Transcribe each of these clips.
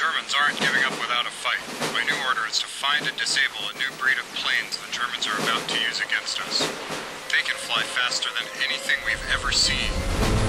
Germans aren't giving up without a fight. My new order is to find and disable a new breed of planes the Germans are about to use against us. They can fly faster than anything we've ever seen.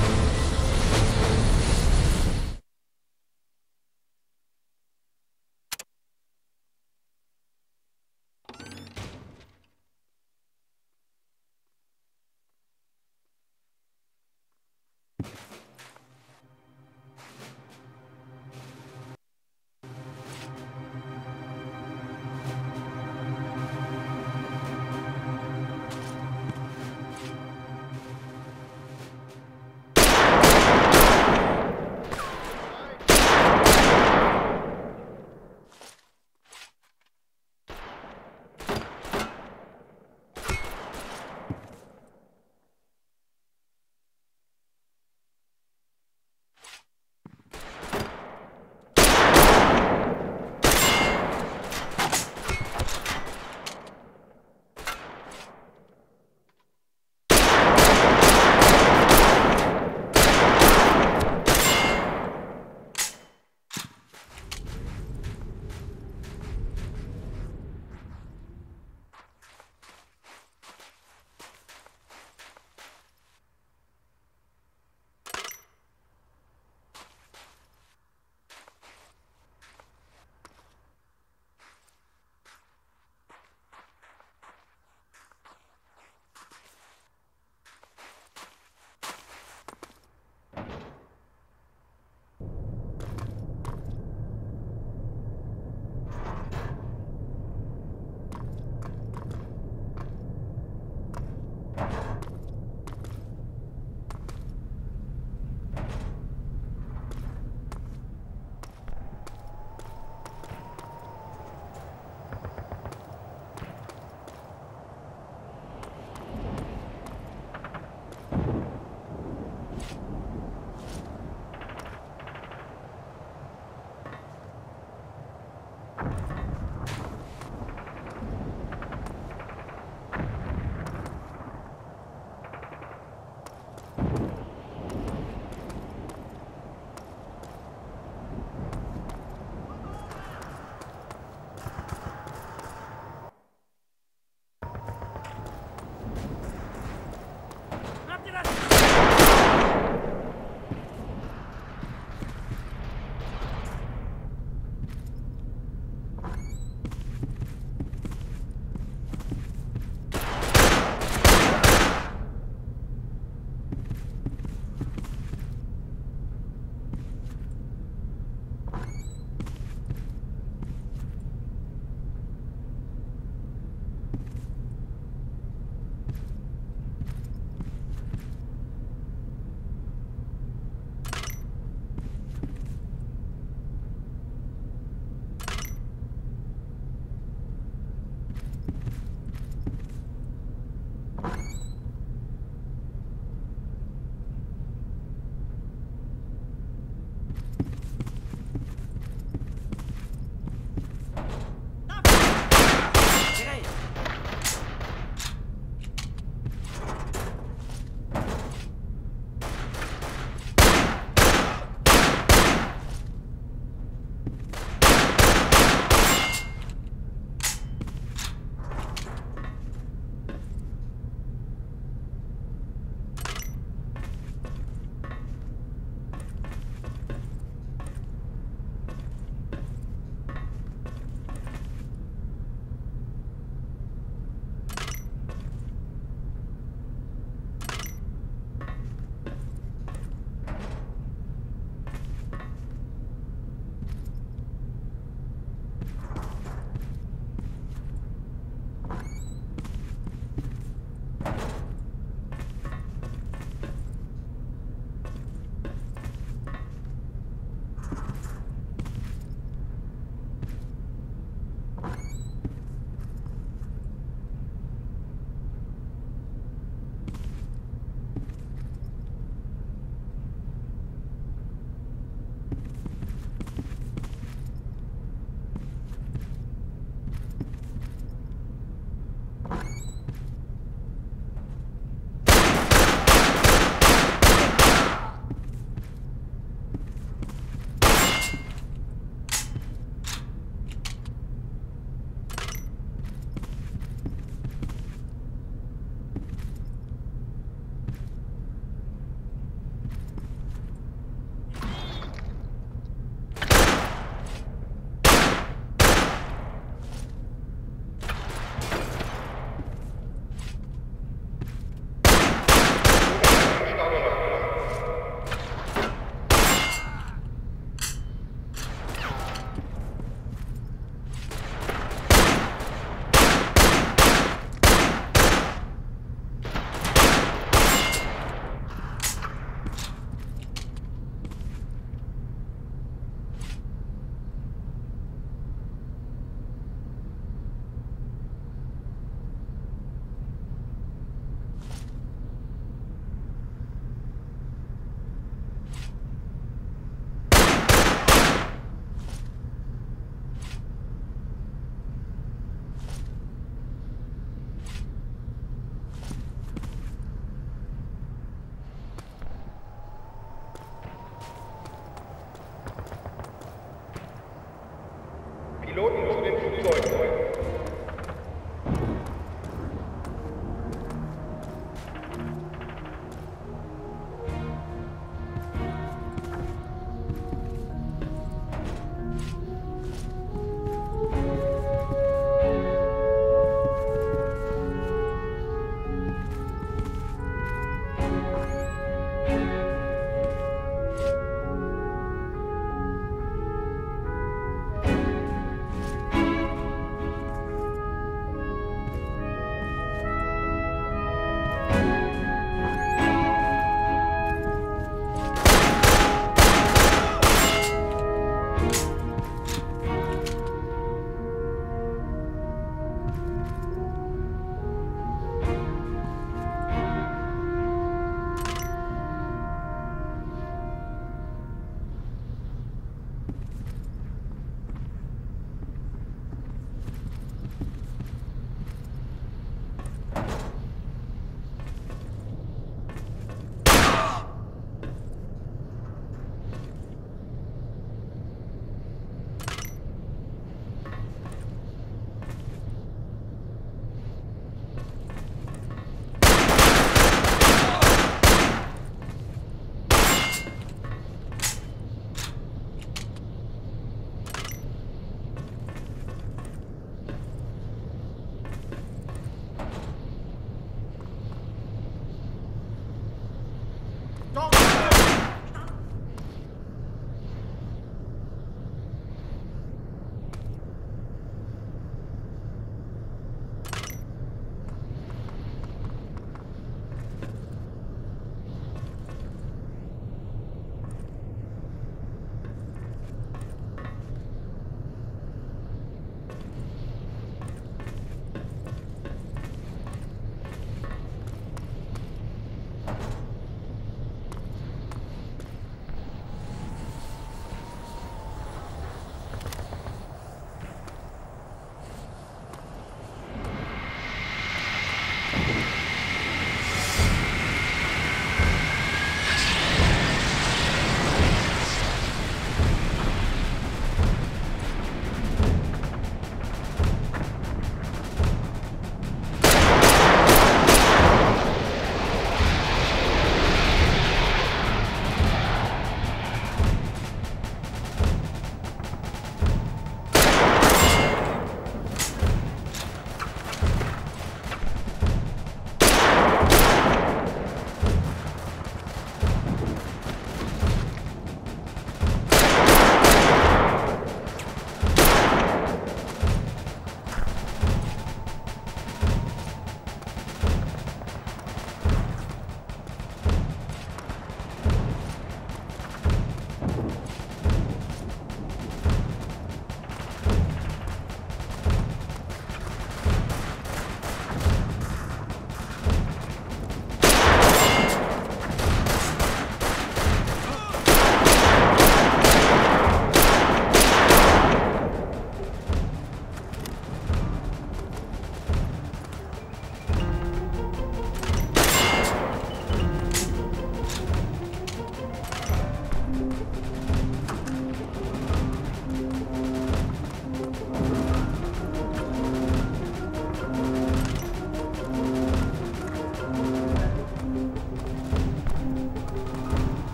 Piloten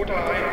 zweiter Reihe.